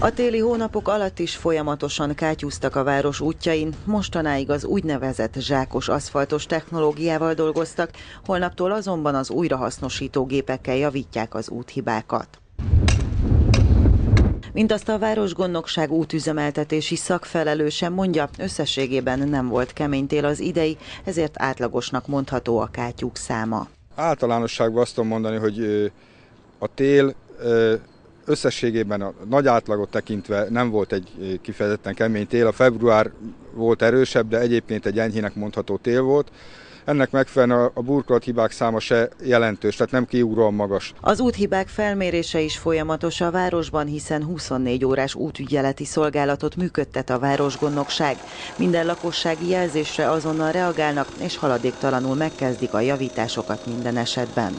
A téli hónapok alatt is folyamatosan kátyúztak a város útjain, mostanáig az úgynevezett zsákos aszfaltos technológiával dolgoztak, holnaptól azonban az újrahasznosító gépekkel javítják az úthibákat. Mint azt a Városgondnokság útüzemeltetési szakfelelőse mondja, összességében nem volt kemény tél az idei, ezért átlagosnak mondható a kátyúk száma. Általánosságban azt tudom mondani, hogy a tél összességében a nagy átlagot tekintve nem volt egy kifejezetten kemény tél. A február volt erősebb, de egyébként egy enyhének mondható tél volt. Ennek megfelelően a burkolathibák száma se jelentős, tehát nem kiugróan magas. Az úthibák felmérése is folyamatos a városban, hiszen 24 órás útügyeleti szolgálatot működtet a városgondnokság. Minden lakossági jelzésre azonnal reagálnak, és haladéktalanul megkezdik a javításokat minden esetben.